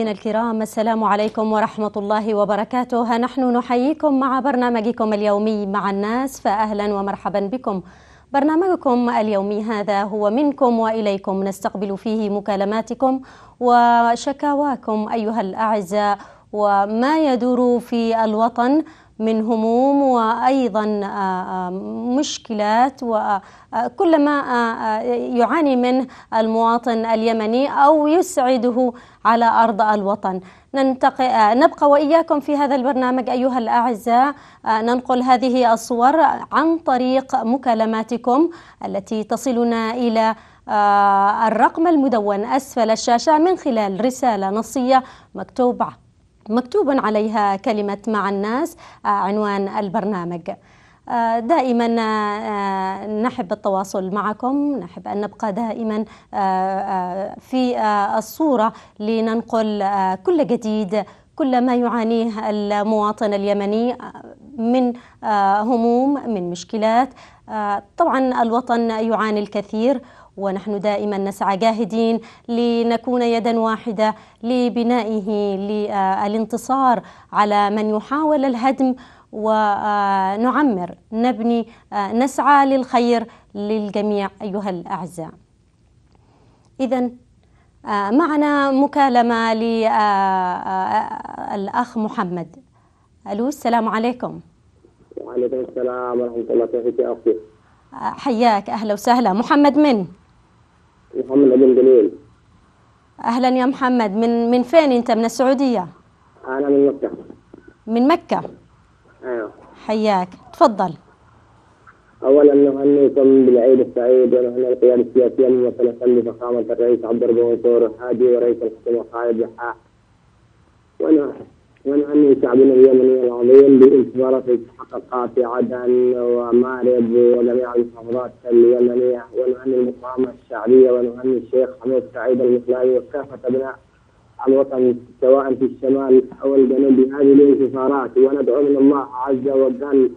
مشاهدينا الكرام السلام عليكم ورحمة الله وبركاته. نحن نحييكم مع برنامجكم اليومي مع الناس فأهلا ومرحبا بكم. برنامجكم اليومي هذا هو منكم وإليكم. نستقبل فيه مكالماتكم وشكاواكم أيها الأعزاء وما يدور في الوطن من هموم وأيضا مشكلات وكل ما يعاني منه المواطن اليمني أو يسعده على أرض الوطن. نبقى وإياكم في هذا البرنامج أيها الأعزاء. ننقل هذه الصور عن طريق مكالماتكم التي تصلنا إلى الرقم المدون أسفل الشاشة من خلال رسالة نصية مكتوبة. مكتوب عليها كلمة مع الناس عنوان البرنامج. دائما نحب التواصل معكم نحب أن نبقى دائما في الصورة لننقل كل جديد كل ما يعانيه المواطن اليمني من هموم من مشكلات. طبعا الوطن يعاني الكثير. ونحن دائما نسعى جاهدين لنكون يدا واحدة لبنائه للانتصار على من يحاول الهدم ونعمر. نبني نسعى للخير للجميع أيها الأعزاء. اذا معنا مكالمة للاخ محمد. ألو السلام عليكم. وعليكم السلام ورحمة الله يا أختي حياك أهلا وسهلا. محمد من؟ محمد بن جليل أهلا يا محمد. من من فين أنت؟ من السعودية؟ أنا من مكة. من مكة؟ أيوه. حياك. تفضل. اولا نهنيكم بالعيد السعيد ونهني القيادة السياسية ممثله بفخامه الرئيس عبد الرب منصور الهادي ورئيس الحكومة خالد بحاح ونهني شعبنا اليمني العظيم بانتصاراته تحققت في عدن ومارب وجميع المحافظات اليمنية. ونهني المقاومة الشعبية ونهني الشيخ حميد سعيد المخلاوي وكافة أبناء الوطن سواء في الشمال أو الجنوب. بهذه الانتصارات وندعو من الله عز وجل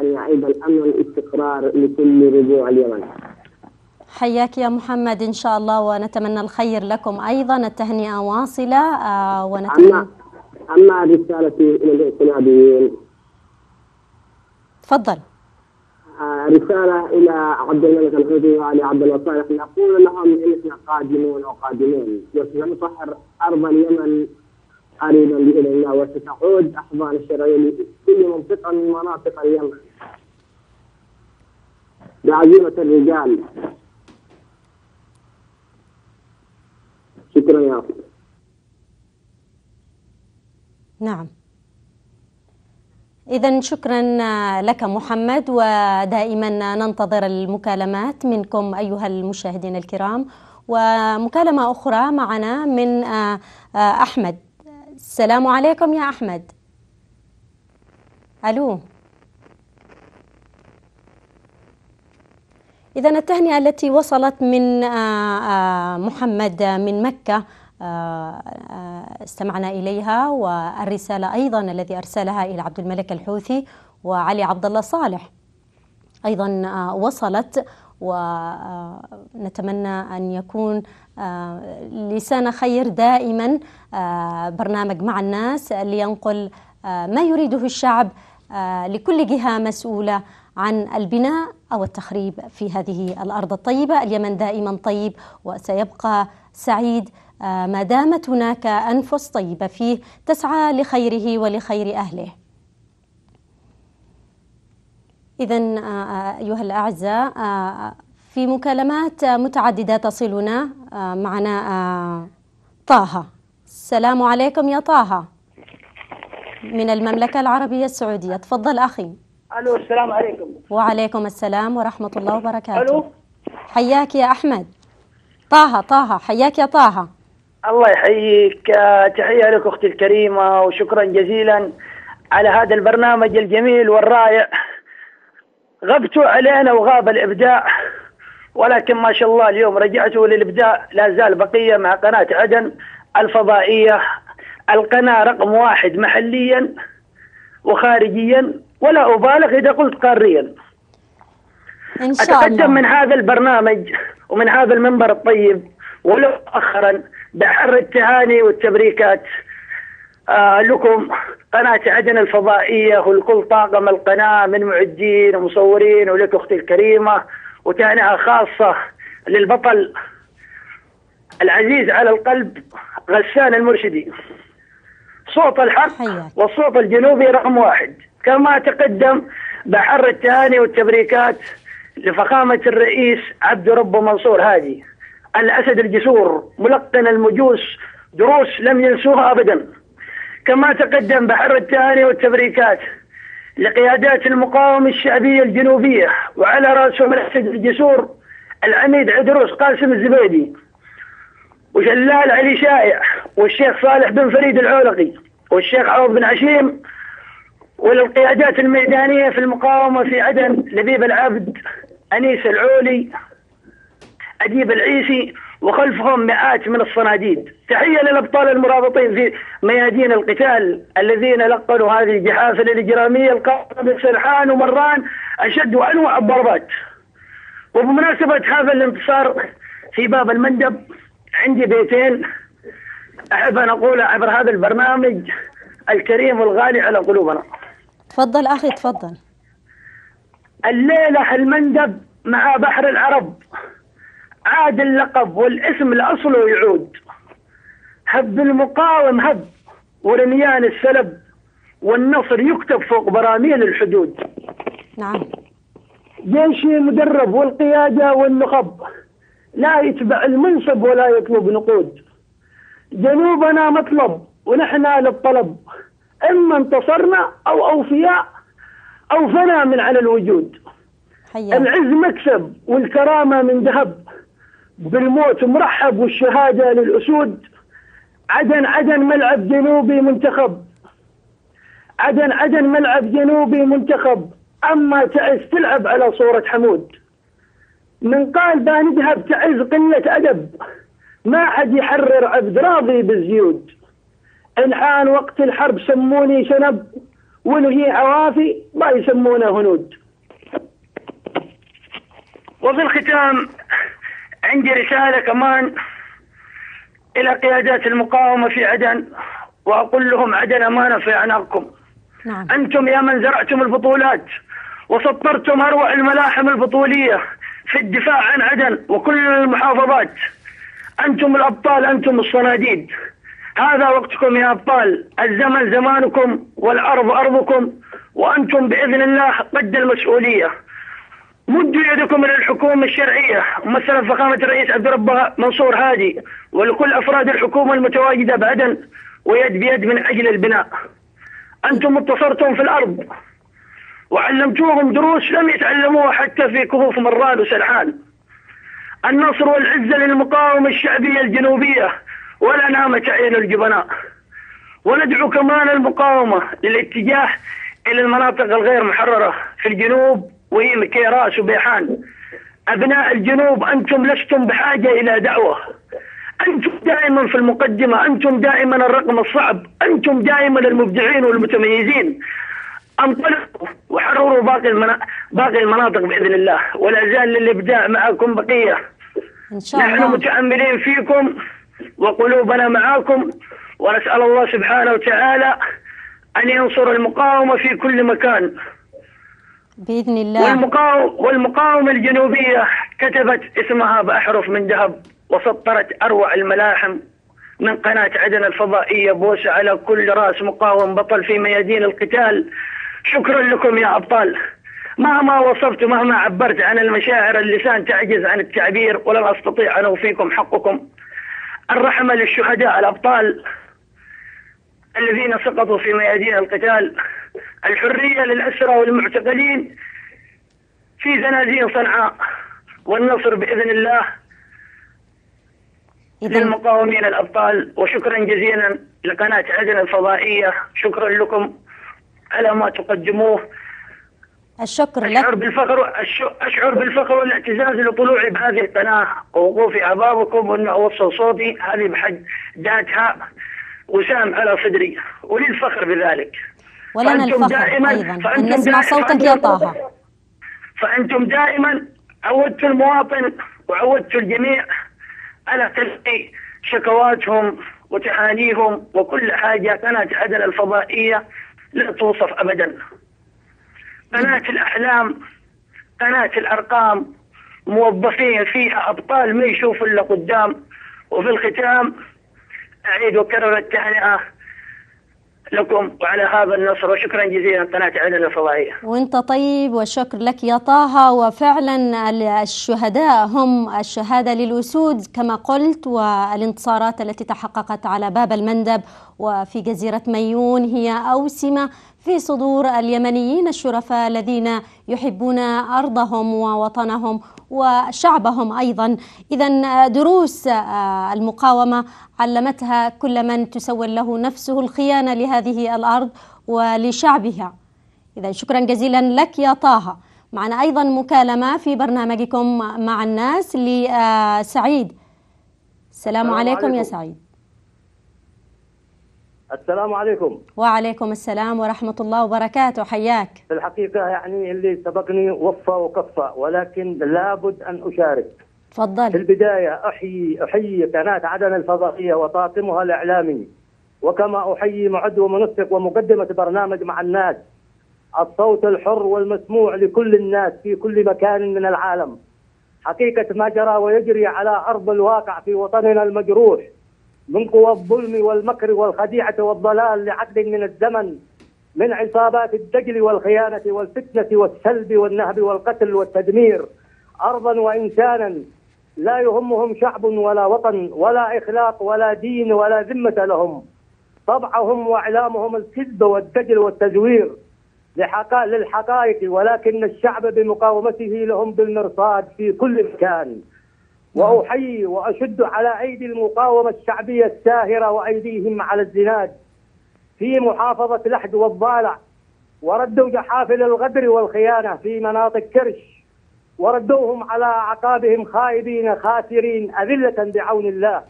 أن يعيد الأمن والاستقرار لكل ربوع اليمن. حياك يا محمد إن شاء الله ونتمنى الخير لكم. أيضا التهنئة واصلة آه ونتمنى أما رسالتي إلى الاعتنابيين تفضل. آه رسالة إلى عبد الملك الحوثي وعلي عبد الله صالح نقول لهم إننا قادمون وقادمون. وسنطهر أرض اليمن قريبا بإذن الله وستعود أحضان الشرعية لكل منطقة من مناطق اليمن. بعزيمة الرجال. شكرا يا أخي. نعم. إذا شكرا لك محمد ودائما ننتظر المكالمات منكم أيها المشاهدين الكرام. ومكالمة أخرى معنا من أحمد. السلام عليكم يا أحمد. ألو. إذا التهنئة التي وصلت من محمد من مكة استمعنا إليها والرسالة أيضا الذي أرسلها إلى عبد الملك الحوثي وعلي عبد الله صالح. أيضا وصلت ونتمنى أن يكون لسان خير دائما برنامج مع الناس لينقل ما يريده الشعب لكل جهة مسؤولة عن البناء أو التخريب في هذه الأرض الطيبة. اليمن دائما طيب وسيبقى سعيد ما دامت هناك أنفس طيبة فيه تسعى لخيره ولخير أهله. اذا أيها الأعزاء في مكالمات متعددة تصلنا معنا طه. السلام عليكم يا طه. من المملكة العربية السعودية، تفضل أخي. ألو السلام عليكم. وعليكم السلام ورحمة الله وبركاته. ألو حياك يا أحمد. طه طه حياك يا طه. الله يحييك. تحية لك أختي الكريمة وشكرا جزيلا على هذا البرنامج الجميل والرائع. غبتوا علينا وغاب الإبداع ولكن ما شاء الله اليوم رجعتوا للإبداع. لا زال بقية مع قناة عدن الفضائية. القناة رقم واحد محليا وخارجيا ولا أبالغ إذا قلت قاريا. إن شاء أتقدم الله من هذا البرنامج ومن هذا المنبر الطيب ولو مؤخرا بحر التهاني والتبريكات. آه لكم قناة عدن الفضائية والكل طاقم القناة من معدين ومصورين ولك أختي الكريمة وتهنئة خاصة للبطل العزيز على القلب غسان المرشدي. صوت الحق. والصوت الجنوبي رقم واحد. كما تقدم بحر التهاني والتبريكات لفخامة الرئيس عبد رب منصور هادي. الأسد الجسور ملقن المجوس دروس لم ينسوها أبدا. كما تقدم بحر التهاني والتبريكات لقيادات المقاومة الشعبية الجنوبية وعلى رأسهم الأسد الجسور العميد عدروس قاسم الزبيدي وشلال علي شائع والشيخ صالح بن فريد العولقي والشيخ عوض بن عشيم وللقيادات الميدانية في المقاومة في عدن لبيب العبد أنيس العولي أديب العيسي وخلفهم مئات من الصناديد. تحية للأبطال المرابطين في ميادين القتال الذين لقنوا هذه الجحافل الإجرامية القائمة بسرحان ومران أشد وأنواع الضربات. وبمناسبة هذا الانتصار في باب المندب عندي بيتين. أحب أن أقول عبر هذا البرنامج الكريم والغالي على قلوبنا. تفضل أخي تفضل. الليلة المندب مع بحر العرب. عاد اللقب والاسم لأصله يعود. هب المقاوم هب ورميان السلب والنصر يكتب فوق براميل الحدود. نعم. جيشي مدرب والقيادة والنخب لا يتبع المنصب ولا يطلب نقود. جنوبنا مطلب ونحن للطلب. إما انتصرنا أو أوفياء أو فنا من على الوجود. حياك. العز مكسب والكرامة من ذهب. بالموت مرحب والشهادة للأسود. عدن عدن ملعب جنوبي منتخب. عدن عدن ملعب جنوبي منتخب. أما تعز تلعب على صورة حمود. من قال بنذهب تعز قلة أدب. ما حد يحرر عبد راضي بالزيود. إن حان وقت الحرب سموني شنب ونهي عوافي ما يسمونه هنود. وفي الختام عندي رسالة كمان إلى قيادات المقاومة في عدن وأقول لهم عدن أمانة في أعناقكم. نعم. أنتم يا من زرعتم البطولات وسطرتم أروع الملاحم البطولية في الدفاع عن عدن وكل المحافظات. أنتم الأبطال أنتم الصناديد. هذا وقتكم يا أبطال. الزمن زمانكم والأرض أرضكم وأنتم بإذن الله قد المسؤولية. مدوا يدكم إلى الحكومة الشرعية مثلا فخامة الرئيس عبد ربه منصور هادي ولكل أفراد الحكومة المتواجدة بعدن ويد بيد من أجل البناء. أنتم انتصرتم في الأرض وعلمتوهم دروس لم يتعلموها حتى في كهوف مراد وسرحان. النصر والعزة للمقاومة الشعبية الجنوبية ولا نامت عين الجبناء. وندعو كمان المقاومة للاتجاه إلى المناطق الغير محررة في الجنوب وهي مكيراس وبيحان أبناء الجنوب أنتم لستم بحاجة إلى دعوة. أنتم دائما في المقدمة أنتم دائما الرقم الصعب أنتم دائما المبدعين والمتميزين. انطلقوا وحرروا باقي المنا... باقي المناطق بإذن الله. ولا زال للابداع معكم بقية. إن شاء نحن الله. متأملين فيكم وقلوبنا معاكم ونسأل الله سبحانه وتعالى أن ينصر المقاومة في كل مكان. بإذن الله. والمقاوم والمقاومة الجنوبية كتبت اسمها بأحرف من ذهب وسطرت أروع الملاحم من قناة عدن الفضائية بوسة على كل رأس مقاوم بطل في ميادين القتال. شكرا لكم يا أبطال. مهما وصفت مهما عبرت عن المشاعر اللسان تعجز عن التعبير ولن أستطيع أن أوفيكم حقكم. الرحمة للشهداء الأبطال الذين سقطوا في ميادين القتال. الحرية للأسرى والمعتقلين في زنازين صنعاء والنصر بإذن الله إذا للمقاومين الأبطال. وشكرا جزيلا لقناة عدن الفضائية. شكرا لكم على ما تقدموه. الشكر أشعر لك بالفخر أش- أشعر بالفخر والاعتزاز لطلوعي بهذه القناة ووقوفي أمامكم وأن أوصل صوتي. هذه بحد ذاتها وسام على صدري. ولي الفخر بذلك. ولنا الفخر دائما- أيضا. أن فأنتم نسمع دائما- صوتك يا طه. فأنتم دائما عودتوا المواطن وعودتوا الجميع على تلقي شكواتهم وتحانيهم وكل حاجة قناة عدن الفضائية لا توصف أبدا. قناة الأحلام قناة الأرقام موظفين فيها أبطال ما يشوفوا إلا قدام. وفي الختام أعيد وأكرر التهنئة لكم وعلى هذا النصر وشكرا جزيلا قناة عدن الفضائية. وانت طيب وشكر لك يا طه وفعلا الشهداء هم الشهادة للأسود كما قلت والانتصارات التي تحققت على باب المندب وفي جزيرة ميون هي أوسمة. في صدور اليمنيين الشرفاء الذين يحبون أرضهم ووطنهم وشعبهم أيضا. إذا دروس آه، المقاومة علمتها كل من تسول له نفسه الخيانة لهذه الأرض ولشعبها. إذا شكرا جزيلا لك يا طه. معنا أيضا مكالمة في برنامجكم مع الناس لسعيد السلام عليكم, عليكم يا سعيد. السلام عليكم. وعليكم السلام ورحمة الله وبركاته. حياك. في الحقيقة يعني اللي سبقني وفى وكفى ولكن لابد أن أشارك. تفضل. في البداية أحيي أحيي قناة عدن الفضائية وطاقمها الإعلامي وكما أحيي معد ومنسق ومقدمة برنامج مع الناس. الصوت الحر والمسموع لكل الناس في كل مكان من العالم. حقيقة ما جرى ويجري على أرض الواقع في وطننا المجروح. من قوى الظلم والمكر والخديعة والضلال لعقد من الزمن من عصابات الدجل والخيانة والفتنة والسلب والنهب والقتل والتدمير أرضا وإنسانا لا يهمهم شعب ولا وطن ولا إخلاق ولا دين ولا ذمة لهم. طبعهم وإعلامهم الكذب والدجل والتزوير للحقائق ولكن الشعب بمقاومته لهم بالمرصاد في كل مكان. وأحيي وأشد على أيدي المقاومة الشعبية الساهرة وأيديهم على الزناد. في محافظة لحد والضالع وردوا جحافل الغدر والخيانة في مناطق كرش وردوهم على أعقابهم خائبين خاسرين أذلة بعون الله.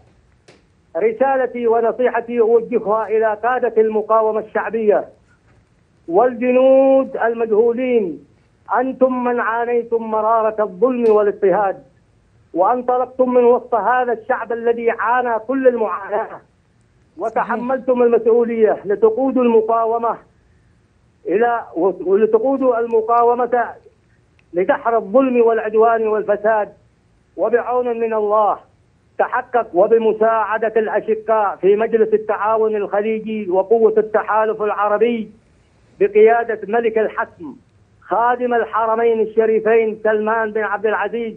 رسالتي ونصيحتي أوجهها إلى قادة المقاومة الشعبية. والجنود المجهولين أنتم من عانيتم مرارة الظلم والاضطهاد. وانطلقتم من وسط هذا الشعب الذي عانى كل المعاناة. وتحملتم المسؤولية لتقودوا المقاومة إلى ولتقودوا المقاومة لدحر الظلم والعدوان والفساد. وبعون من الله تحقق وبمساعدة الأشقاء في مجلس التعاون الخليجي وقوة التحالف العربي بقيادة ملك الحسم خادم الحرمين الشريفين سلمان بن عبد العزيز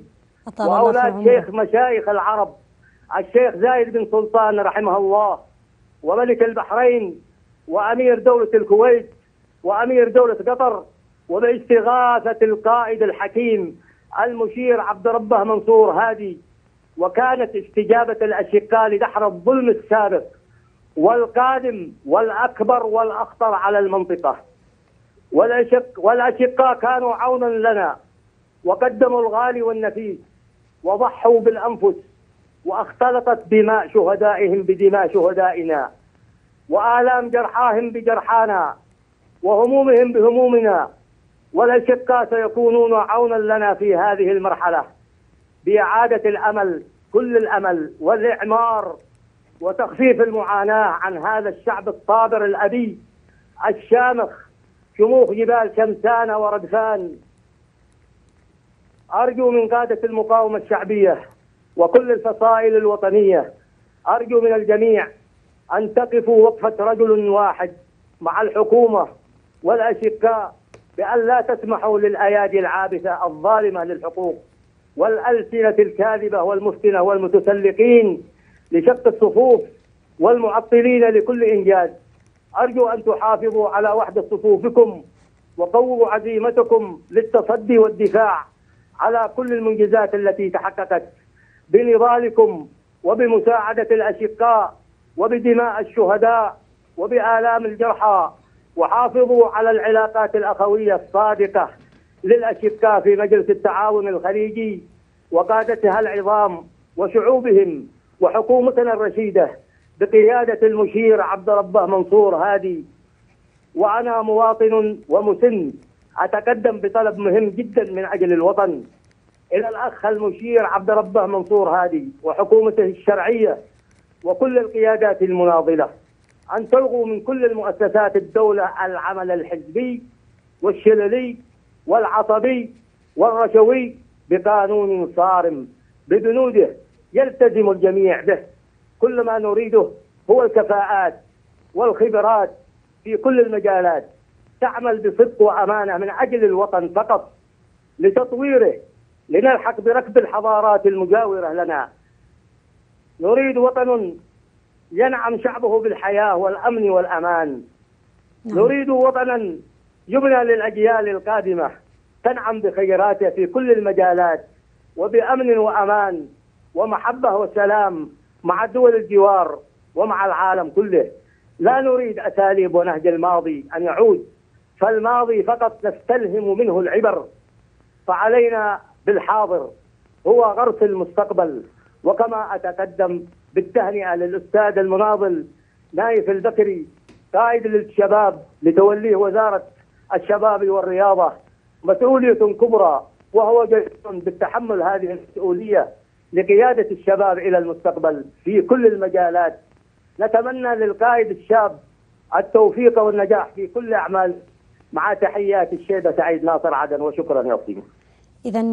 وأولاد شيخ مشايخ العرب. الشيخ زايد بن سلطان رحمه الله وملك البحرين وأمير دولة الكويت وأمير دولة قطر وباستغاثة القائد الحكيم المشير عبد ربه منصور هادي. وكانت استجابة الأشقاء لدحر الظلم السابق والقادم والأكبر والأخطر على المنطقة. والأشق والأشقاء كانوا عونا لنا وقدموا الغالي والنفيس. وضحوا بالأنفس وأختلطت دماء شهدائهم بدماء شهدائنا وآلام جرحاهم بجرحانا وهمومهم بهمومنا والأشقاء سيكونون عونا لنا في هذه المرحلة بإعادة الأمل كل الأمل والإعمار وتخفيف المعاناة عن هذا الشعب الطابر الأبي الشامخ شموخ جبال شمسان وردفان. أرجو من قادة المقاومة الشعبية وكل الفصائل الوطنية أرجو من الجميع أن تقفوا وقفة رجل واحد مع الحكومة والأشقاء بأن لا تسمحوا للأيادي العابثة الظالمة للحقوق والألسنة الكاذبة والمفتنة والمتسلقين لشق الصفوف والمعطلين لكل إنجاز. أرجو أن تحافظوا على وحدة صفوفكم وقووا عزيمتكم للتصدي والدفاع. على كل المنجزات التي تحققت بنضالكم وبمساعدة الأشقاء وبدماء الشهداء وبآلام الجرحى وحافظوا على العلاقات الأخوية الصادقة للأشقاء في مجلس التعاون الخليجي وقادتها العظام وشعوبهم وحكومتنا الرشيدة بقيادة المشير عبد ربه منصور هادي. وأنا مواطن ومسن أتقدم بطلب مهم جدا من أجل الوطن. إلى الأخ المشير عبد ربه منصور هادي وحكومته الشرعية وكل القيادات المناضلة. أن تلغوا من كل المؤسسات الدولة العمل الحزبي والشللي والعصبي والرشوي بقانون صارم ببنوده يلتزم الجميع به. كل ما نريده هو الكفاءات والخبرات في كل المجالات. تعمل بصدق وأمانة من أجل الوطن فقط لتطويره لنلحق بركب الحضارات المجاورة لنا. نريد وطن ينعم شعبه بالحياة والأمن والأمان. نعم. نريد وطنا يبنى للأجيال القادمة تنعم بخيراته في كل المجالات وبأمن وأمان ومحبة وسلام مع دول الجوار ومع العالم كله. لا نريد أساليب ونهج الماضي أن يعود. فالماضي فقط نستلهم منه العبر فعلينا بالحاضر هو غرس المستقبل. وكما أتقدم بالتهنئه للاستاذ المناضل نايف البكري قائد للشباب لتوليه وزارة الشباب والرياضة مسؤولية كبرى وهو جيد بالتحمل هذه المسؤولية لقيادة الشباب إلى المستقبل في كل المجالات. نتمنى للقائد الشاب التوفيق والنجاح في كل اعمال مع تحيات الشيبه سعيد ناصر عدن وشكرا يا أختي. إذا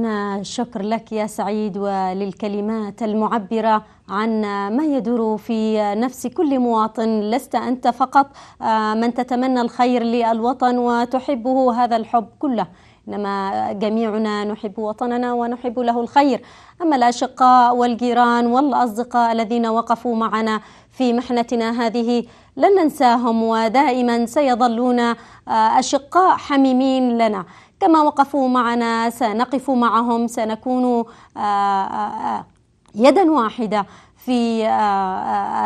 شكر لك يا سعيد وللكلمات المعبرة عن ما يدور في نفس كل مواطن لست أنت فقط آه، من تتمنى الخير للوطن وتحبه هذا الحب كله. إنما جميعنا نحب وطننا ونحب له الخير. أما الأشقاء والجيران والأصدقاء الذين وقفوا معنا في محنتنا هذه لن ننساهم ودائما سيظلون آه، أشقاء حميمين لنا. كما وقفوا معنا سنقف معهم سنكون آه، آه، يدا واحدة في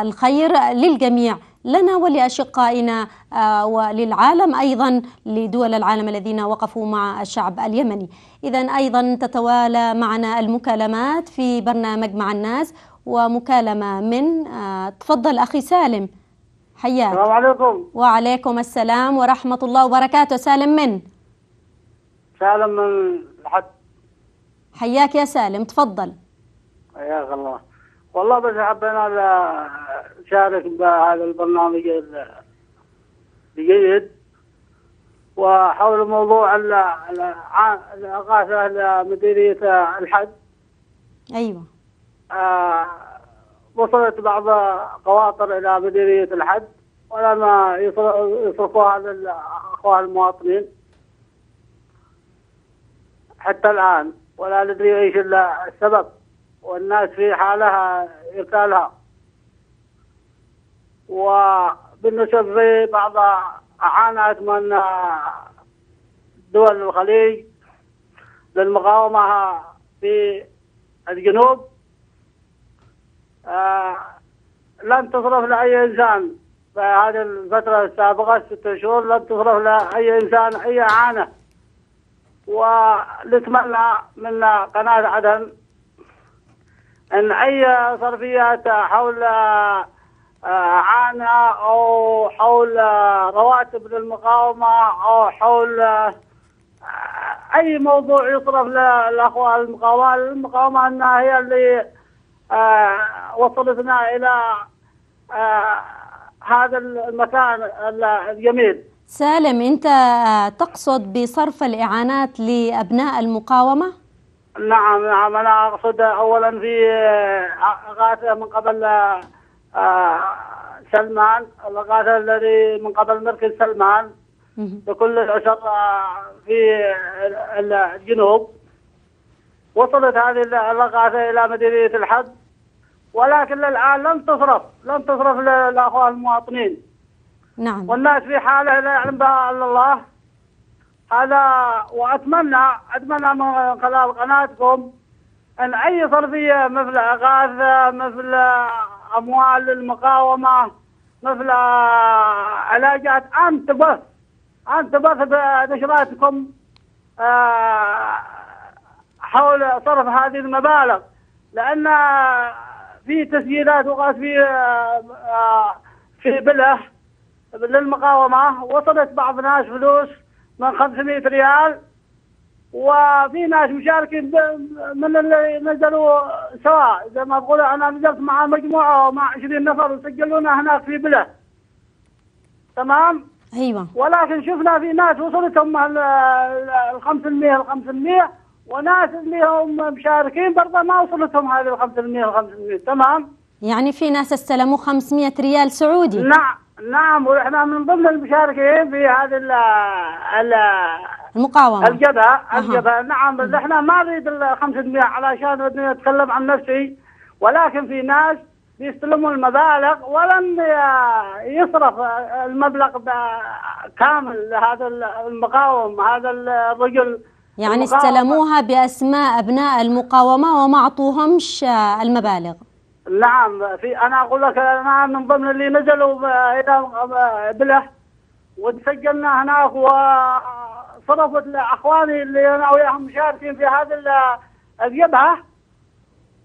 الخير للجميع لنا ولأشقائنا وللعالم أيضا لدول العالم الذين وقفوا مع الشعب اليمني. إذا أيضا تتوالى معنا المكالمات في برنامج مع الناس ومكالمة من تفضل أخي سالم. حياك. السلام عليكم. وعليكم السلام ورحمة الله وبركاته. سالم من؟ سالم من الحد. حياك يا سالم. تفضل. حياك الله. والله بس حبينا نشارك بهذا البرنامج الجيد. وحول موضوع الإغاثة لمديرية الحد أيوة. آه وصلت بعض قواطر إلى مديرية الحد ولما يصرفوها للأخوان المواطنين. حتى الآن ولا ندري إيش السبب والناس في حالها إرسالها وبالنسبة في بعض أعانات من دول الخليج للمقاومة في الجنوب. آه لم تصرف لأي إنسان. في هذه الفترة السابقة ستة شهور لم تصرف لأي إنسان أي إعانة ونتمنى من قناة عدن أن أي صرفيات حول إعانة أو حول رواتب للمقاومة أو حول أي موضوع يصرف للأخوة المقاومة. المقاومة أنها هي اللي وصلتنا إلى هذا المكان الجميل. سالم أنت تقصد بصرف الإعانات لأبناء المقاومة؟ نعم نعم. أنا أقصد أولا في إغاثة من قبل سلمان الإغاثة الذي من قبل مركز سلمان. لكل الأسر في الجنوب. وصلت هذه الإغاثة إلى مديرية الحد ولكن للآن لم تصرف لم تصرف للأخوان المواطنين. نعم. والناس في حالة لا يعلم بها إلا الله. هذا وأتمنى أتمنى من خلال قناتكم أن أي صرفية مثل إغاثة مثل أموال للمقاومة مثل علاجات أن تبث أن تبث بنشراتكم آه، حول صرف هذه المبالغ. لأن في تسجيلات وقعت في آه، في بلة للمقاومة وصلت بعض الناس فلوس من 500 ريال. وفي ناس مشاركين من اللي نزلوا سواء. زي ما بقول أنا نزلت مع مجموعة مع 20 نفر وسجلونا هناك في بلة. تمام؟ أيوة. ولكن شفنا في ناس وصلتهم ال 500 ال 500 وناس اللي هم مشاركين برضه ما وصلتهم هذه ال 500 ال 500 تمام؟ يعني في ناس استلموا 500 ريال سعودي. نعم نعم وإحنا من ضمن المشاركين في هذه ال ال المقاومة. الجبهة أها. الجبهة. نعم بس إحنا ما نريد ال 500 علشان بدي اتكلم عن نفسي ولكن في ناس بيستلموا المبالغ ولن ي- يصرف المبلغ كامل لهذا المقاوم هذا الرجل يعني. استلموها بأسماء أبناء المقاومة وما أعطوهمش آه، المبالغ نعم في أنا أقول لك أنا من ضمن اللي نزلوا إلى بله وتسجلنا هناك وصرفت لأخواني اللي أنا وياهم مشاركين في هذه ال- الجبهة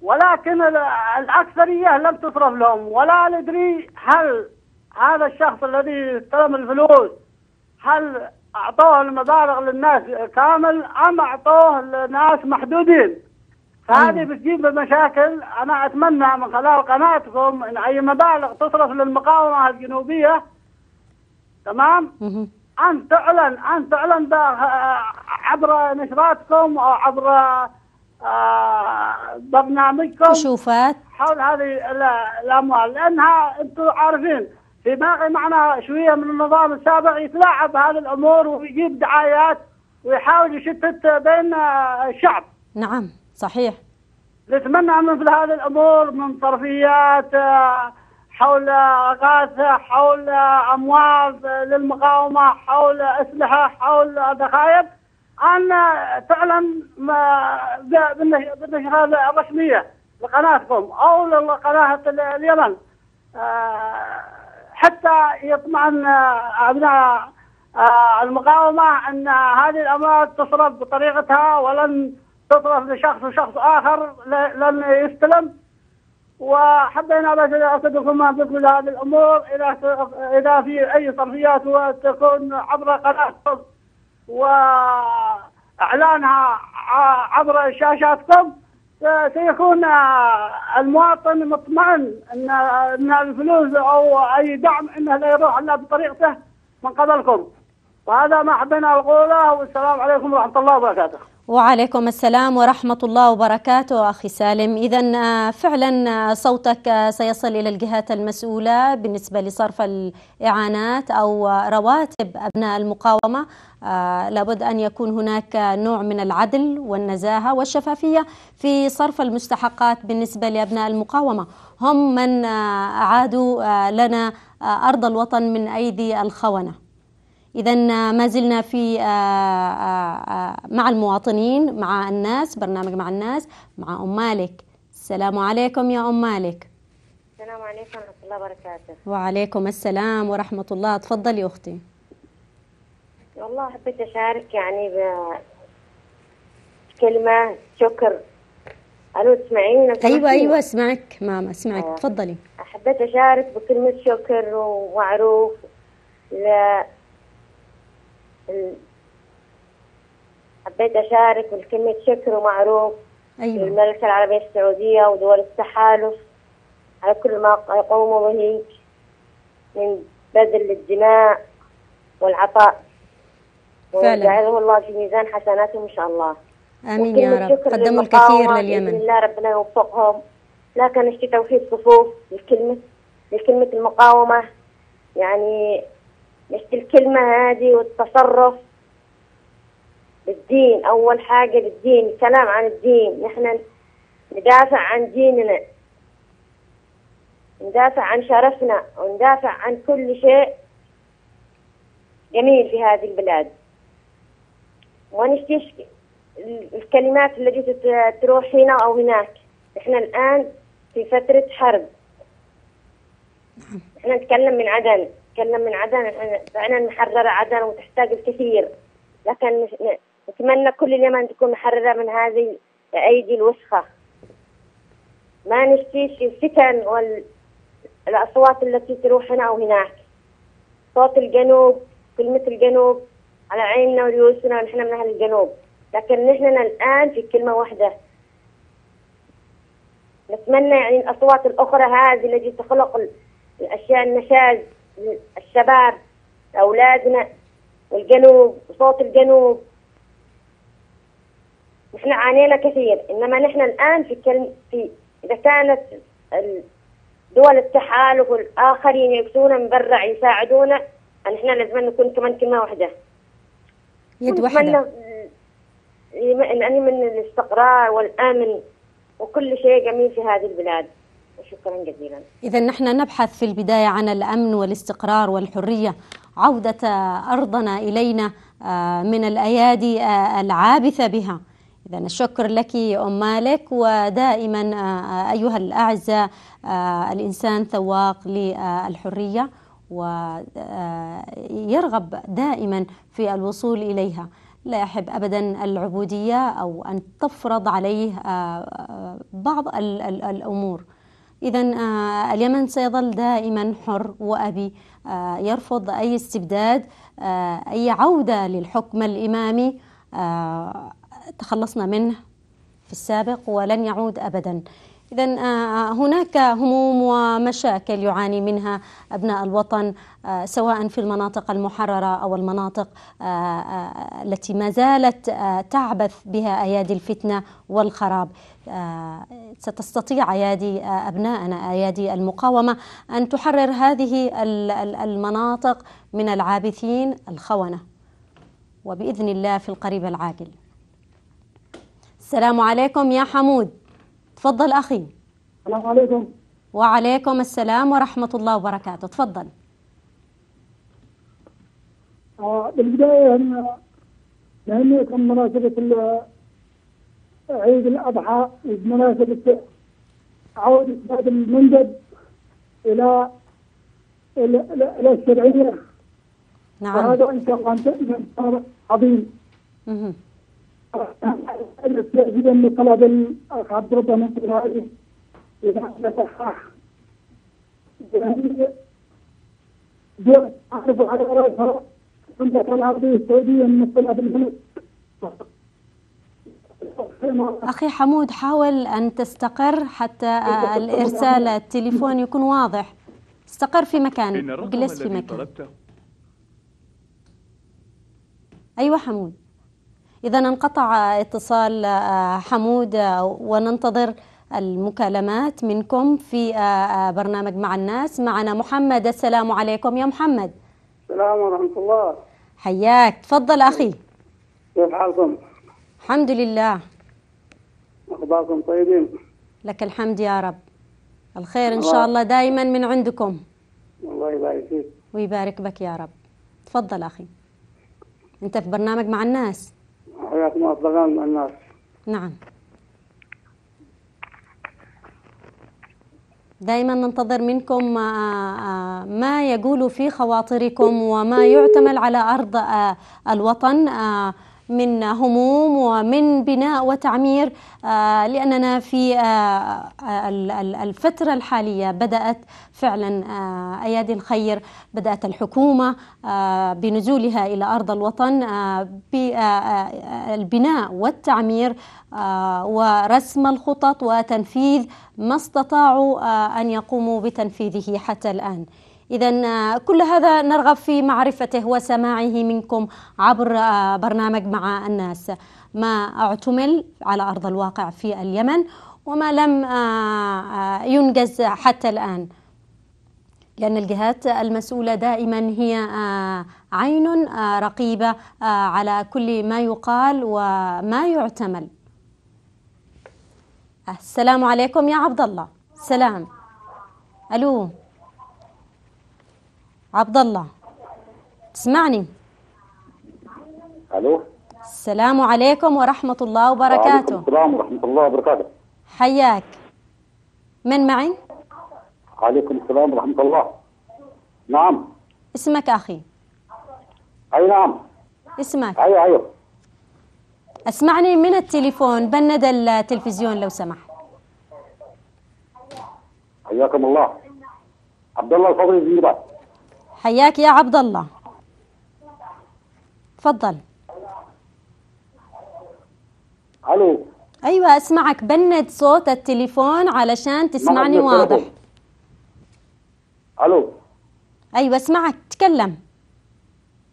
ولكن ال- الأكثرية لم تصرف لهم ولا ندري هل هذا الشخص الذي استلم الفلوس هل أعطوه المبالغ للناس كامل أم أعطوه لناس محدودين؟ فهذه بتجيب مشاكل. أنا أتمنى من خلال قناتكم إن أي مبالغ تصرف للمقاومة الجنوبية تمام. أن تعلن أن تعلن عبر نشراتكم أو عبر آه، برنامجكم كشوفات حول هذه ال- الأموال لأنها أنتم عارفين في باقي معنا شوية من النظام السابق يتلاعب بهذه الأمور ويجيب دعايات ويحاول يشتت بين آه، الشعب. نعم صحيح. نتمنى من مثل هذه الأمور من صرفيات آه، حول أغاثة حول آه، اموال آه، للمقاومة حول أسلحة حول ذخائر. أن آه، تعلن بالنش- بالنشرات الرسمية لقناتكم أو لقناة ال- اليمن. آه، حتى يطمئن آه، أبناء آه، المقاومة أن هذه الاموال تصرف بطريقتها ولن تصرف لشخص وشخص آخر لن يستلم. وحبينا بس اكدكم ما بكل هذه الأمور اذا إذا في أي صرفيات وتكون عبر قناتكم وإعلانها عبر شاشاتكم. سيكون آه، المواطن مطمئن إن إن الفلوس أو أي دعم إنه لا يروح إلا بطريقته من قبلكم. وهذا ما حبينا نقوله والسلام عليكم ورحمة الله وبركاته. وعليكم السلام ورحمة الله وبركاته أخي سالم. إذا فعلا آه، صوتك آه، سيصل إلى الجهات المسؤولة بالنسبة لصرف الإعانات أو آه، رواتب أبناء المقاومة. آه، لابد أن يكون هناك نوع من العدل والنزاهة والشفافية في صرف المستحقات بالنسبة لأبناء المقاومة. هم من آه، أعادوا آه، لنا آه، أرض الوطن من أيدي الخونة. إذا ما زلنا في آه، آه، آه، مع المواطنين مع الناس برنامج مع الناس مع أم مالك. السلام عليكم يا أم مالك. السلام عليكم ورحمة الله وبركاته. وعليكم السلام ورحمة الله. تفضلي أختي. والله حبيت أشارك يعني بكلمة شكر. ألو تسمعين أيوة أيوة أسمعك ماما أسمعك. تفضلي. حبيت أشارك بكلمة شكر ومعروف ل حبيت أشارك بكلمة شكر ومعروف أيوة. للمملكة العربية السعودية ودول التحالف على كل ما يقوموا به من بذل الدماء والعطاء. فعلا. ويجعلهم الله في ميزان حسناتهم إن شاء الله. آمين يا رب. قدموا الكثير بإذن لليمن. الله ربنا يوفقهم. لكن نشتي توحيد صفوف للكلمة لكلمة المقاومة. يعني نشتي الكلمة هذه والتصرف. بالدين أول حاجة بالدين الكلام عن الدين. نحن ندافع عن ديننا. ندافع عن شرفنا وندافع عن كل شيء جميل في هذه البلاد. ونشتيش الكلمات التي تروح هنا أو هناك. إحنا الآن في فترة حرب. إحنا نتكلم من عدن نتكلم من عدن فعلا محررة عدن وتحتاج الكثير. لكن نتمنى كل اليمن تكون محررة من هذه الأيدي الوسخة. ما نشتيش الفتن والأصوات التي تروح هنا أو هناك. صوت الجنوب كلمة الجنوب على عيننا ورؤوسنا ونحن من أهل الجنوب. لكن نحن الآن في كلمة واحدة. نتمنى يعني الأصوات الأخرى هذه التي تخلق ال- الأشياء النشاز. الشباب أولادنا والجنوب وصوت الجنوب. نحن عانينا كثير إنما نحن الآن في كلمة في إذا كانت دول التحالف والآخرين يكسونا من برا يساعدونا نحن لازم نكون كمان كلمة واحدة. يد واحدة. يعني من الاستقرار والأمن وكل شيء جميل في هذه البلاد. وشكرا جزيلا. إذا نحن نبحث في البداية عن الأمن والاستقرار والحرية. عودة أرضنا إلينا آه، من الأيادي آه، العابثة بها. إذا الشكر لك أم مالك ودائما آه، أيها الأعزاء الإنسان ذواق للحرية ويرغب دائما في الوصول إليها. لا يحب أبدا العبودية أو أن تفرض عليه بعض ال- ال- الأمور. إذا اليمن سيظل دائما حر وأبي آه، يرفض أي استبداد آه، أي عودة للحكم الإمامي. آه، تخلصنا منه في السابق ولن يعود أبدا. إذا هناك هموم ومشاكل يعاني منها أبناء الوطن آه، سواء في المناطق المحررة أو المناطق آه، آه، التي ما زالت آه، تعبث بها أيادي الفتنة والخراب. آه، ستستطيع أيادي أبنائنا أيادي المقاومة أن تحرر هذه ال- ال- المناطق من العابثين الخونة. وبإذن الله في القريب العاجل. السلام عليكم يا حمود. تفضل أخي. السلام عليكم. وعليكم السلام ورحمة الله وبركاته. تفضل. آه، بالبداية أن نهنيكم مناسبة ال- عيد الأضحى بمناسبة عودة هذا المنجد إلى إلى الشرعية نعم. وهذا إن شاء الله عظيم. جدا من طلب الأخ عبد الرب منصور هذه إذا صحح دول أعرف على رأسها المملكة العربية السعودية من طلب الهند. أخي حمود حاول أن تستقر حتى الإرسال التليفون يكون واضح. استقر في مكان. الرقم جلس في مكان. أيوة حمود. إذا انقطع اتصال آه، حمود آه، وننتظر المكالمات منكم في آه، برنامج مع الناس. معنا محمد. السلام عليكم يا محمد. السلام ورحمة الله. حياك. تفضل أخي. كيف حالكم؟ الحمد لله. أخباركم طيبين؟ لك الحمد يا رب. الخير إن شاء الله دائما من عندكم. الله يبارك فيك. ويبارك بك يا رب. تفضل أخي. أنت في برنامج مع الناس؟ حياكم الله برنامج مع الناس. نعم. دائما ننتظر منكم آه، آه، ما يقول في خواطركم وما يعتمل على أرض آه، الوطن من هموم ومن بناء وتعمير آه، لأننا في آه، ال- الفترة الحالية بدأت فعلا آه، أيادي الخير بدأت الحكومة آه، بنزولها إلى أرض الوطن آه، بالبناء والتعمير آه، ورسم الخطط وتنفيذ ما استطاعوا آه، أن يقوموا بتنفيذه حتى الآن. إذا كل هذا نرغب في معرفته وسماعه منكم عبر آه، برنامج مع الناس. ما اعتمل على أرض الواقع في اليمن وما لم آه، آه، ينجز حتى الآن لأن الجهات المسؤولة دائما هي آه، عين آه، رقيبة آه، على كل ما يقال وما يعتمل. السلام عليكم يا عبد الله سلام. ألو. عبد الله تسمعني؟ ألو؟ السلام عليكم ورحمة الله وعليكم وبركاته السلام ورحمة الله وبركاته. حياك. من معي؟ عليكم السلام ورحمة الله. نعم. اسمك أخي. أي نعم. اسمك. أيوه أيوه. أسمعني من التليفون بند التلفزيون لو سمحت. حياكم الله. عبد الله الفضل الزنجبار حياك يا عبد الله. تفضل. ألو. أيوة أسمعك. بند صوت التليفون علشان تسمعني معك واضح. ألو. أيوة أسمعك. تكلم.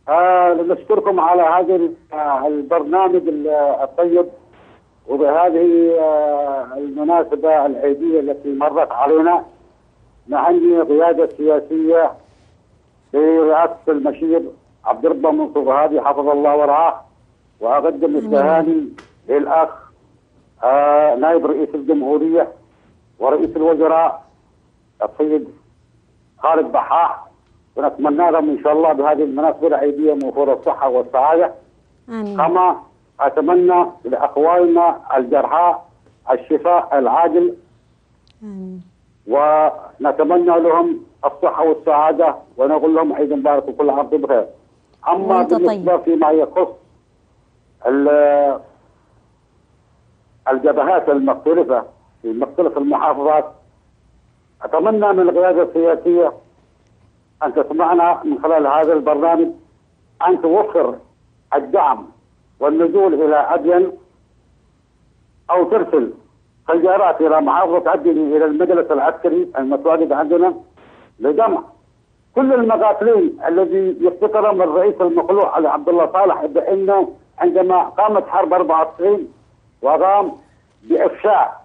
آه نشكركم على هذا آه، البرنامج ال- الطيب وبهذه آه، المناسبة العيدية التي مرت علينا. نهني القيادة السياسية برئاسة المشير. عبد الرب منصور هادي حفظ الله ورعاه وأقدم التهاني للأخ آه، نائب رئيس الجمهورية ورئيس الوزراء السيد خالد بحاح. ونتمنى لهم إن شاء الله بهذه المناسبة العيدية موفور الصحة والسعادة. آمين. كما أتمنى لأخواننا الجرحى الشفاء العاجل. آمين. ونتمنى لهم الصحة والسعادة ونقول لهم عيد مبارك وكل عام وأنتم بخير. أما وأنت طيب. بالنسبة فيما يخص ال- الجبهات المختلفة في مختلف المحافظات أتمنى من القيادة السياسية أن تسمعنا من خلال هذا البرنامج أن توفر الدعم والنزول إلى أدين أو ترسل سيارات إلى محافظة عدن إلى المجلس العسكري المتواجد عندنا لجمع كل المقاتلين الذي يفتكرهم الرئيس المخلوع علي عبد الله صالح بانه عندما قامت حرب 94 وقام بإفشاء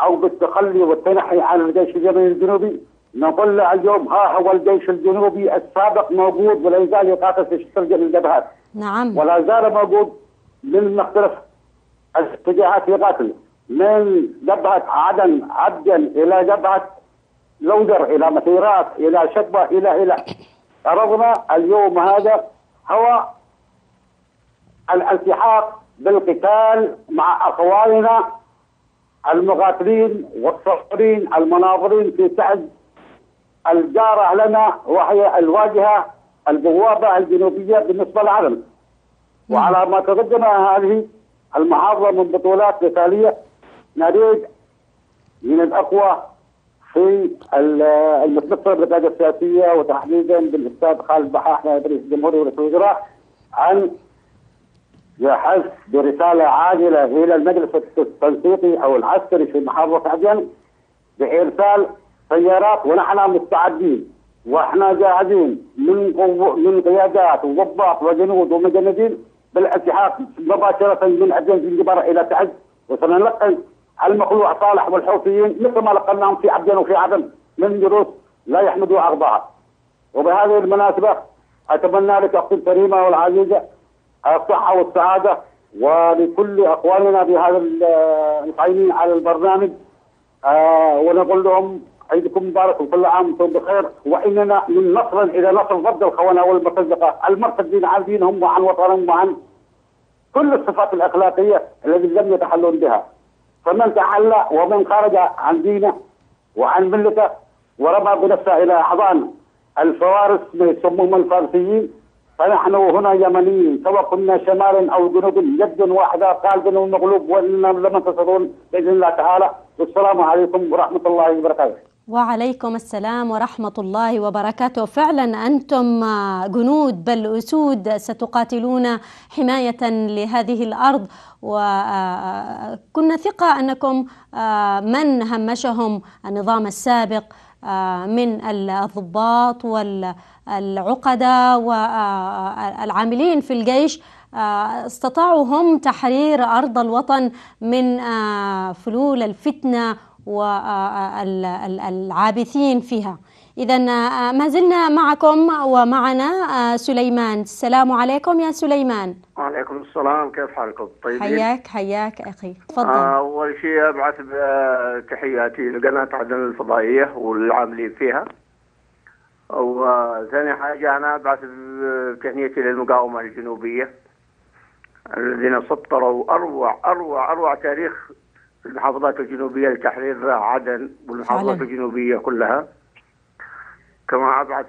أو بالتخلي والتنحي عن الجيش اليمني الجنوبي نقول له اليوم ها هو الجيش الجنوبي السابق موجود ولا يزال يقاتل في شتى الجبهات. نعم. ولا زال موجود من مختلف الاتجاهات في قتل من جبهة عدن عبدا إلى جبهة لودر إلى مسيرات إلى شبة إلى إلى. أردنا اليوم هذا هو الالتحاق بالقتال مع أخواننا المقاتلين والصابرين المناظرين في تعز الجارة لنا وهي الواجهة البوابة الجنوبية بالنسبة لعدن وعلى ما تقدم هذه المحافظة من بطولات قتالية نريد من الأقوى في ال- المتمثل بالقيادة السياسية وتحديدا بالأستاذ خالد بحاح نائب رئيس الجمهورية ورئيس الوزراء عن يحث برسالة عاجلة إلى المجلس التنسيقي أو العسكري في محافظة عدن بإرسال سيارات ونحن مستعدين وإحنا جاهزين من. من قيادات وضباط وجنود ومجندين بالالتحاق مباشرة من عدن زنجبار إلى تعز وسنلقن المخلوع صالح والحوثيين مثل ما لقناهم في عدن وفي عدن من دروس لا يحمدوا عقبها وبهذه المناسبة أتمنى لك أختي الكريمة والعزيزة الصحة والسعادة ولكل إخواننا بهذا ال- القائمين على البرنامج. آه ونقول لهم عيدكم مبارك وكل عام وأنتم بخير. وإننا من نصر إلى نصر ضد الخونة والمرتزقه المرتدين عن دينهم وعن وطنهم وعن كل الصفات الأخلاقية التي لم يتحلون بها. فمن تحلى ومن خرج عن دينه وعن ملته ورمى بنفسه إلى أحضان الفوارس يسموهم الفارسيين فنحن هنا يمنيين سواء كنا شمال أو جنوب يد واحدة قالب ومغلوب واننا لم ينتصرون بإذن الله تعالى والسلام عليكم ورحمة الله وبركاته. وعليكم السلام ورحمة الله وبركاته. فعلا أنتم آه، جنود بل أسود ستقاتلون حماية لهذه الأرض. وكنا ثقة أنكم آه، من همشهم النظام السابق آه، من الضباط والعقدة والعاملين في الجيش. آه، استطاعوا هم تحرير أرض الوطن من آه، فلول الفتنة والعابثين فيها. إذا ما زلنا معكم ومعنا آه، سليمان. السلام عليكم يا سليمان. وعليكم السلام. كيف حالكم؟ طيبين؟ حياك حياك أخي. تفضل. آه، أول شيء أبعث تحياتي لقناة عدن الفضائية والعاملين فيها. وثاني حاجة أنا أبعث بتهنيتي للمقاومة الجنوبية الذين سطروا أروع أروع أروع تاريخ المحافظات الجنوبية لتحرير عدن والمحافظات. الجنوبية كلها كما أبعث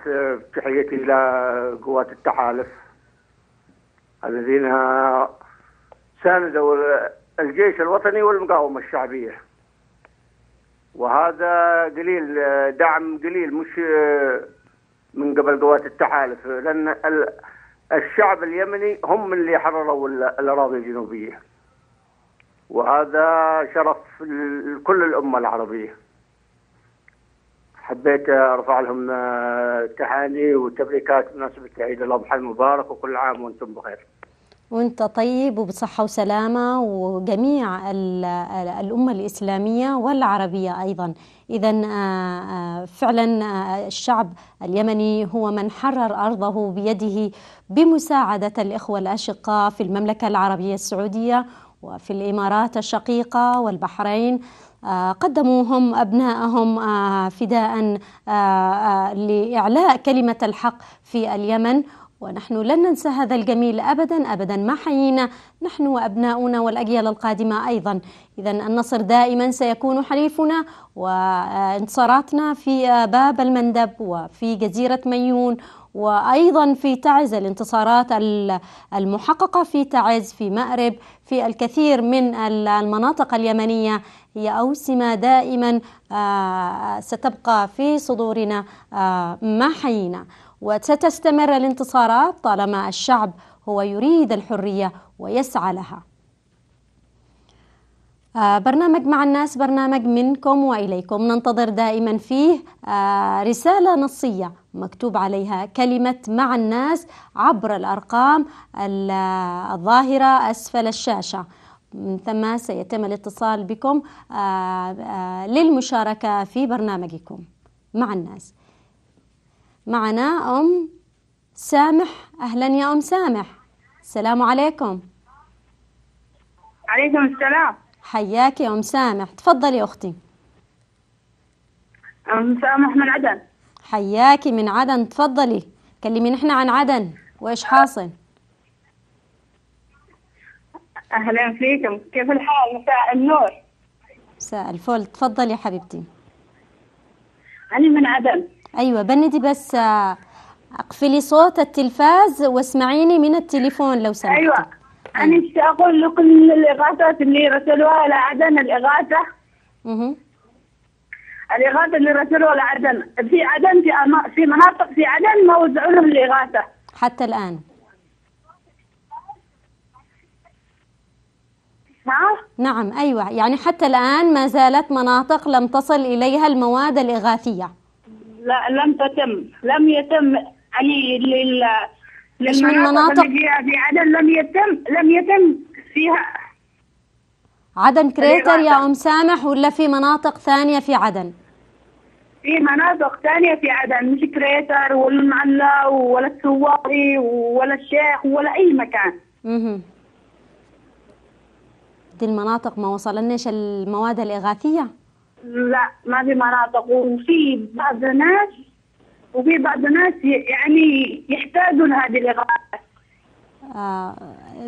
تحياتي إلى قوات التحالف الذين ساندوا الجيش الوطني والمقاومة الشعبية وهذا قليل دعم قليل مش من قبل قوات التحالف لأن ال- الشعب اليمني هم اللي حرروا ال- الأراضي الجنوبية وهذا شرف لكل الأمة العربية. حبيت أرفع لهم آه، تهاني وتبريكات بمناسبة عيد الأضحى المبارك وكل عام وأنتم بخير. وأنت طيب وبصحة وسلامة وجميع ال- ال- الأمة الإسلامية والعربية أيضا. إذا فعلا آه، الشعب اليمني هو من حرر أرضه بيده بمساعدة الإخوة الأشقاء في المملكة العربية السعودية وفي الإمارات الشقيقة والبحرين آه، قدموا هم أبنائهم آه، فداء آه، لإعلاء كلمة الحق في اليمن. ونحن لن ننسى هذا الجميل ابدا ابدا ما حيينا نحن وأبناؤنا والأجيال القادمة أيضا. اذا النصر دائما سيكون حليفنا وانتصاراتنا في باب المندب وفي جزيرة ميون وأيضا في تعز الانتصارات ال- المحققة في تعز في مأرب في الكثير من ال- المناطق اليمنية هي أوسمة دائما آه، ستبقى في صدورنا آه، ما حيينا وستستمر الانتصارات طالما الشعب هو يريد الحرية ويسعى لها. آه، برنامج مع الناس برنامج منكم وإليكم. ننتظر دائما فيه آه، رسالة نصية مكتوب عليها كلمة مع الناس عبر الأرقام ال- الظاهرة أسفل الشاشة. من ثم سيتم الاتصال بكم آه، للمشاركة في برنامجكم. مع الناس. معنا أم سامح. أهلا يا أم سامح. السلام عليكم. عليكم السلام. حياك يا أم سامح. تفضلي يا أختي. أم سامح من عدن. حياك من عدن. تفضلي. كلمي نحن عن عدن. وإيش حاصل؟ أهلا فيكم. كيف الحال؟ مساء النور. مساء الفل. تفضلي يا حبيبتي. أنا من عدن. أيوة بندي بس آه، أقفلي صوت التلفاز واسمعيني من التليفون لو سمحتي. أيوة. أنا إيش أقول لكل الإغاثات اللي رسلوها إلى عدن الإغاثة. مهم. الإغاثة اللي رسلوها لعدن في عدن في أما- في مناطق في عدن ما وزعوا لهم الإغاثة. حتى الآن. ها؟ نعم أيوة. يعني حتى الآن ما زالت مناطق لم تصل إليها المواد الإغاثية. لا لم تتم. لم يتم. يعني إيش من مناطق؟ في عدن لم يتم لم يتم فيها عدن كريتر يا. أم سامح ولا في مناطق ثانية في عدن في مناطق ثانية في عدن مش كريتر ولا المعلى ولا السواقي ولا الشيخ ولا أي مكان مهم. دي المناطق ما وصلناش المواد الإغاثية لا ما في مناطق وفي بعض الناس وفي بعض الناس يعني يحتاجوا لهذه الإغاثة. آه،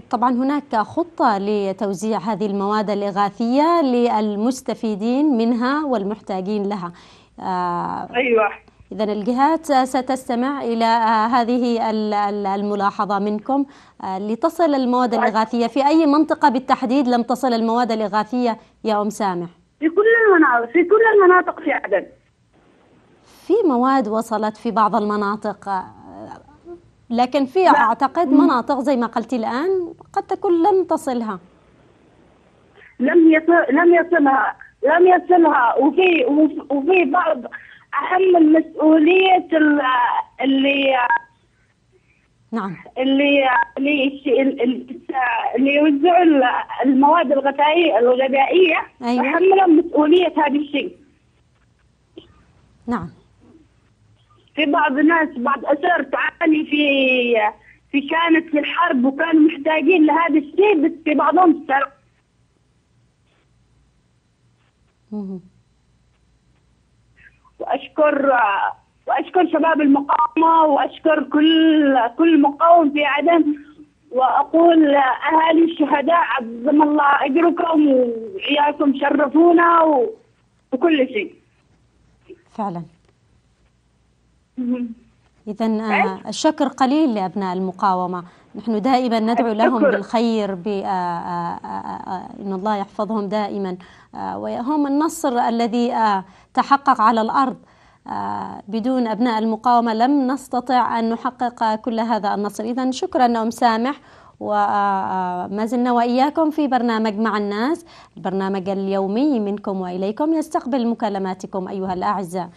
طبعا هناك خطة لتوزيع هذه المواد الإغاثية للمستفيدين منها والمحتاجين لها. آه، أيوة. إذا الجهات ستستمع إلى آه، هذه ال- ال- الملاحظة منكم. لتصل المواد الإغاثية في أي منطقة بالتحديد لم تصل المواد الإغاثية يا أم سامح؟ في كل المناطق في كل المناطق في عدن. في مواد وصلت في بعض المناطق لكن في أعتقد مناطق زي ما قلتي الآن قد تكون لم تصلها. لم يصل لم يصلها لم يصلها. وفي وف- وفي بعض أحمل مسؤولية ال- اللي نعم. اللي اللي اللي يوزعوا ال- المواد الغذائية الغذائية أيوة. مسؤولية هذا الشيء. نعم. في بعض الناس بعض أسر تعاني في في كانت في الحرب وكانوا محتاجين لهذا الشيء بس في بعضهم سرق. وأشكر وأشكر شباب المقاومة وأشكر كل كل مقاوم في عدن وأقول أهالي الشهداء عظم الله أجركم وعيالكم شرفونا. وكل شيء فعلا إذا آه، الشكر قليل لأبناء المقاومة. نحن دائما ندعو لهم. بالخير آه، آه، إن الله يحفظهم دائما. وهم النصر الذي تحقق على الأرض. بدون أبناء المقاومة لم نستطع أن نحقق كل هذا النصر. إذا شكرا أم سامح. وما زلنا وإياكم في برنامج مع الناس. البرنامج اليومي منكم وإليكم. يستقبل مكالماتكم أيها الأعزاء.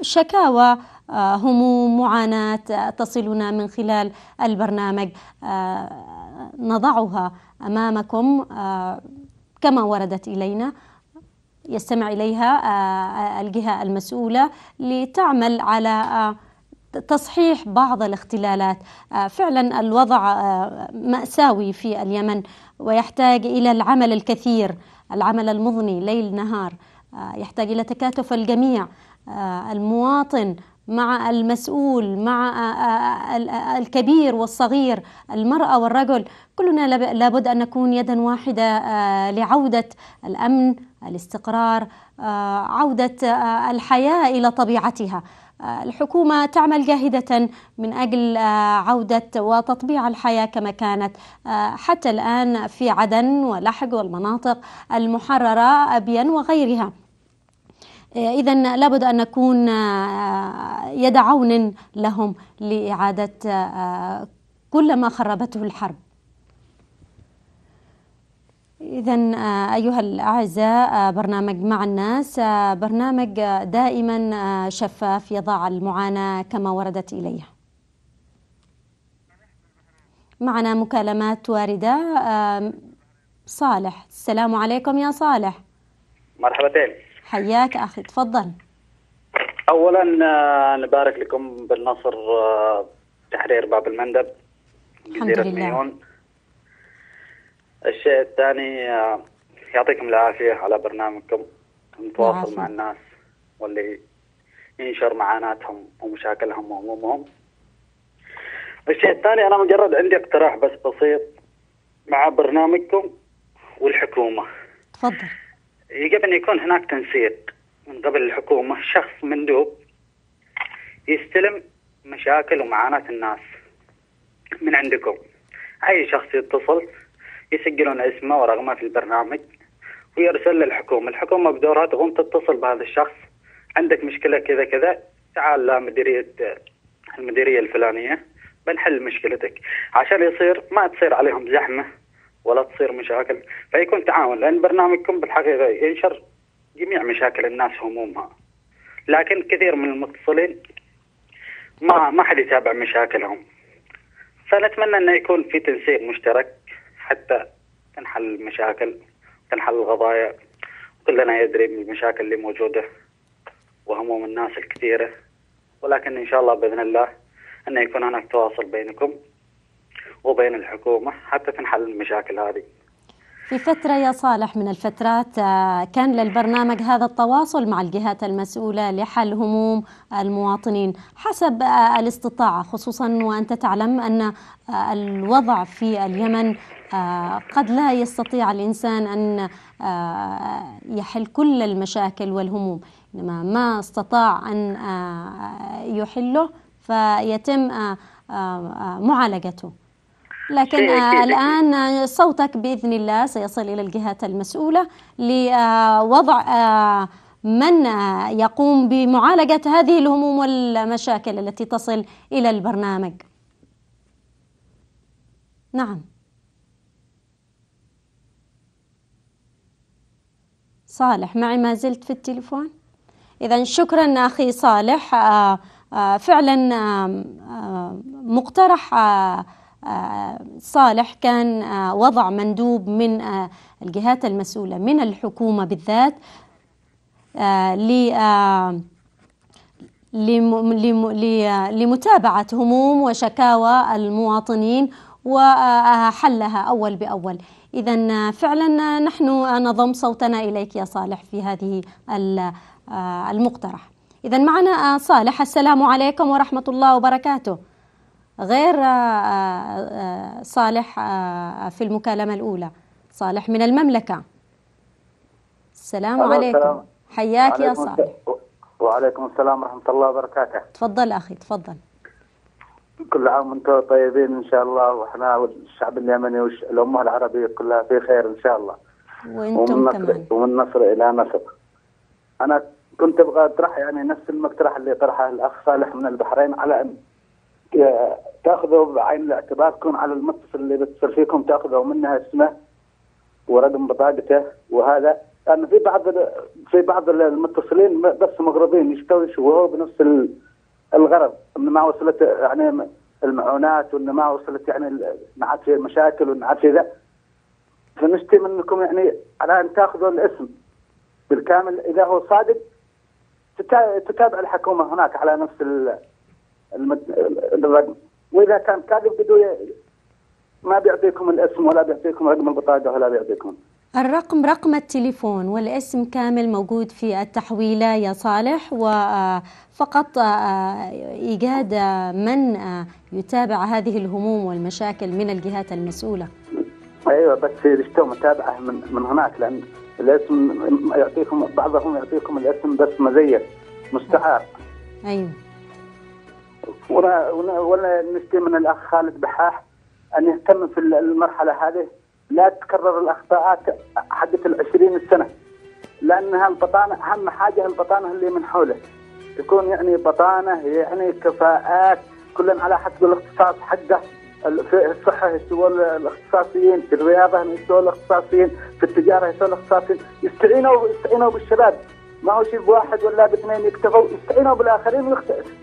شكاوى هموم معاناة تصلنا من خلال البرنامج. نضعها أمامكم كما وردت إلينا. يستمع إليها الجهة المسؤولة لتعمل على تصحيح بعض الاختلالات. فعلا الوضع مأساوي في اليمن ويحتاج إلى العمل الكثير العمل المضني ليل نهار. يحتاج إلى تكاتف الجميع. المواطن مع المسؤول مع الكبير والصغير المرأة والرجل كلنا لابد أن نكون يدا واحدة لعودة الأمن الاستقرار عودة الحياة إلى طبيعتها. الحكومة تعمل جاهدة من أجل عودة وتطبيع الحياة كما كانت. حتى الآن في عدن ولحج والمناطق المحررة أبين وغيرها. إذا لابد أن نكون يد عون لهم لإعادة كل ما خربته الحرب. إذا أيها الأعزاء برنامج مع الناس برنامج دائما شفاف يضع المعاناة كما وردت إليه. معنا مكالمات واردة صالح. السلام عليكم يا صالح. مرحبتين. حياك أخي تفضل. أولا نبارك لكم بالنصر تحرير باب المندب الحمد لله. ميون. الشيء الثاني يعطيكم العافية على برنامجكم نتواصل مع الناس واللي ينشر معاناتهم ومشاكلهم وهمومهم. الشيء الثاني أنا مجرد عندي اقتراح بس بسيط مع برنامجكم والحكومة. تفضل. يجب أن يكون هناك تنسيق من قبل الحكومة. شخص مندوب يستلم مشاكل ومعاناة الناس من عندكم. أي شخص يتصل يسجلون اسمه ورقمه في البرنامج ويرسل للحكومة. الحكومة بدورها تقوم تتصل بهذا الشخص. عندك مشكلة كذا كذا تعال لمديرية المديرية الفلانية بنحل مشكلتك. عشان يصير ما تصير عليهم زحمة. ولا تصير مشاكل. فيكون تعاون لأن برنامجكم بالحقيقة ينشر جميع مشاكل الناس همومها. لكن كثير من المتصلين ما ما حد يتابع مشاكلهم. فنتمنى إنه يكون في تنسيق مشترك حتى تنحل المشاكل تنحل القضايا كلنا يدري بالمشاكل اللي موجودة وهموم الناس الكثيرة. ولكن إن شاء الله بإذن الله أن يكون هناك تواصل بينكم. وبين الحكومة حتى تنحل المشاكل هذه. في فترة يا صالح من الفترات كان للبرنامج هذا التواصل مع الجهات المسؤولة لحل هموم المواطنين حسب الاستطاعة خصوصا وأنت تعلم أن الوضع في اليمن قد لا يستطيع الإنسان أن يحل كل المشاكل والهموم. إنما ما استطاع أن يحله فيتم معالجته. لكن الآن صوتك بإذن الله سيصل إلى الجهات المسؤولة لوضع من يقوم بمعالجة هذه الهموم والمشاكل التي تصل إلى البرنامج. نعم. صالح معي ما زلت في التليفون؟ إذا شكرا أخي صالح فعلا مقترح صالح كان وضع مندوب من الجهات المسؤولة من الحكومة بالذات لمتابعة هموم وشكاوى المواطنين وحلها أول بأول. إذا فعلا نحن نضم صوتنا إليك يا صالح في هذه المقترح. إذا معنا صالح السلام عليكم ورحمة الله وبركاته. غير صالح في المكالمة الأولى. صالح من المملكة. السلام عليكم. حياك يا صالح. وعليكم السلام ورحمة الله وبركاته. تفضل أخي تفضل. كل عام وأنتم طيبين إن شاء الله وإحنا والشعب اليمني والامه العربية كلها في خير إن شاء الله. وأنتم ومن كمان. ومن نصر إلى نصر. أنا كنت أبغى أطرح يعني نفس المقترح اللي طرحه الأخ صالح من البحرين على أن تاخذوا بعين الاعتبار تكون على المتصل اللي بيتصل فيكم تاخذوا منها اسمه ورقم بطاقته وهذا. لأن في بعض في بعض المتصلين بس مغرضين يشتغلوا وهو بنفس ال- الغرض. ان ما وصلت يعني المعونات وان ما وصلت يعني ما عاد في مشاكل وان عاد في ذا. فنشتي منكم يعني على أن تاخذوا الاسم بالكامل. إذا هو صادق تتا- تتابع الحكومة هناك على نفس الرقم وإذا كان كاذب بدو ي- ما بيعطيكم الاسم ولا بيعطيكم رقم البطاقة ولا بيعطيكم. الرقم رقم التليفون والاسم كامل موجود في التحويلة يا صالح وفقط إيجاد من آه، يتابع هذه الهموم والمشاكل من الجهات المسؤولة. أيوه بس يشتوا متابعة من من هناك لأن الاسم يعطيكم بعضهم يعطيكم الاسم بس مزيف مستعار أيوه. ولا نشتي من الأخ خالد بحاح. أن يهتم في المرحلة هذه. لا تكرر الأخطاءات حقت العشرين سنه لأنها البطانة أهم حاجة البطانة اللي من حوله. تكون يعني بطانة يعني كفاءات. كل على حسب الاختصاص حقه. ال- في الصحة يسوون الاختصاصيين في الرياضة يسوون الاختصاصيين في التجارة يسوون الاختصاصيين يستعينوا يستعينوا بالشباب. ما هو شيء بواحد ولا باثنين يكتفوا يستعينوا بالآخرين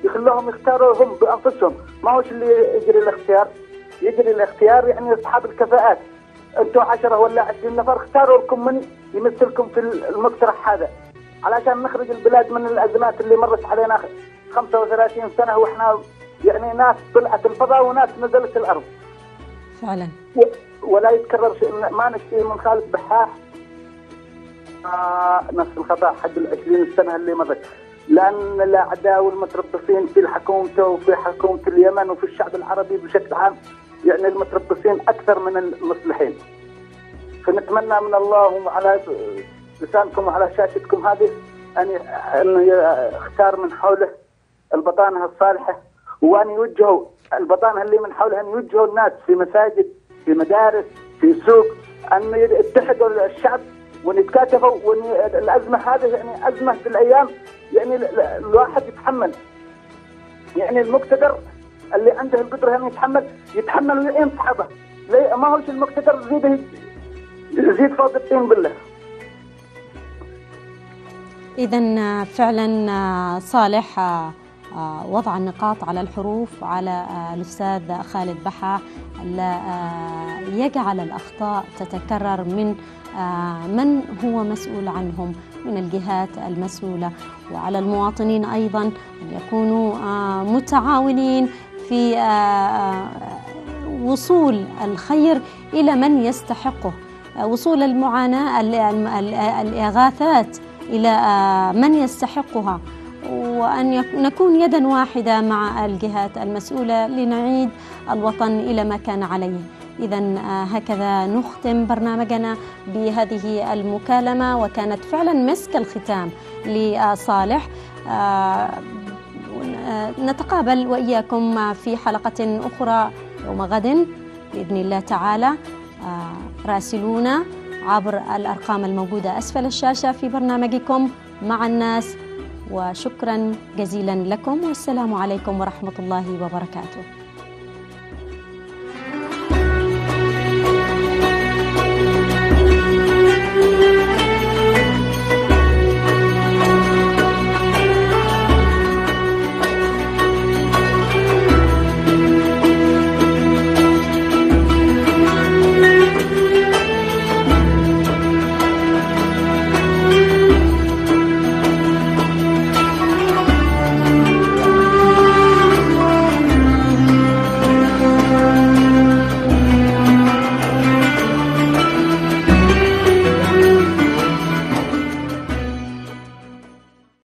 يخلوهم يختاروا هم بأنفسهم. ما هوش اللي يجري الاختيار؟ يجري الاختيار يعني أصحاب الكفاءات. أنتم عشرة ولا عشرين نفر اختاروا لكم من يمثلكم في المقترح هذا. علشان نخرج البلاد من الأزمات اللي مرت علينا 35 سنة وإحنا يعني ناس طلعت الفضاء وناس نزلت الأرض. فعلا. ولا يتكرر شيء ما نشتي من خالد بحاح. نفس الخطأ حق العشرين سنة اللي مضت. لأن الاعداء والمتربصين في حكومته وفي حكومة اليمن وفي الشعب العربي بشكل عام يعني المتربصين أكثر من المصلحين. فنتمنى من الله وعلى لسانكم وعلى شاشتكم هذه أن أن يختار من حوله البطانة الصالحة وأن يوجهوا البطانة اللي من حوله أن يوجهوا الناس في مساجد في مدارس في سوق أن يتحدوا الشعب وان يتكاتفوا وان الأزمة هذه يعني أزمة في الأيام يعني ال- ال- الواحد يتحمل. يعني المقتدر اللي عنده القدرة انه يتحمل يتحمل ويعين صحابه ليه- ما هوش المقتدر يزيد يزيد فوق الطين بالله إذا فعلا صالح آه، آه، وضع النقاط على الحروف على آه، الأستاذ خالد بحة لا آه، يجعل الأخطاء تتكرر من آه، من هو مسؤول عنهم؟ من الجهات المسؤولة. وعلى المواطنين أيضا أن يكونوا آه، متعاونين في آه، آه، وصول الخير إلى من يستحقه. آه، وصول المعاناة ال- ال- ال- الإغاثات إلى آه، من يستحقها. وأن نكون يدا واحدة مع الجهات المسؤولة لنعيد الوطن إلى ما كان عليه. إذا هكذا نختم برنامجنا بهذه المكالمة وكانت فعلا مسك الختام لصالح. آه، آه، نتقابل وإياكم في حلقة أخرى يوم غد بإذن الله تعالى. آه، راسلونا عبر الأرقام الموجودة أسفل الشاشة في برنامجكم مع الناس. وشكرا جزيلا لكم والسلام عليكم ورحمة الله وبركاته.